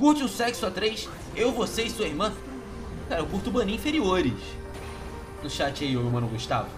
Curte o sexo a três? Eu, você e sua irmã? Cara, eu curto banir inferiores. No chat aí, o mano Gustavo.